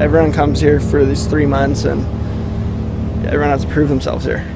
everyone comes here for these three months, and everyone has to prove themselves here.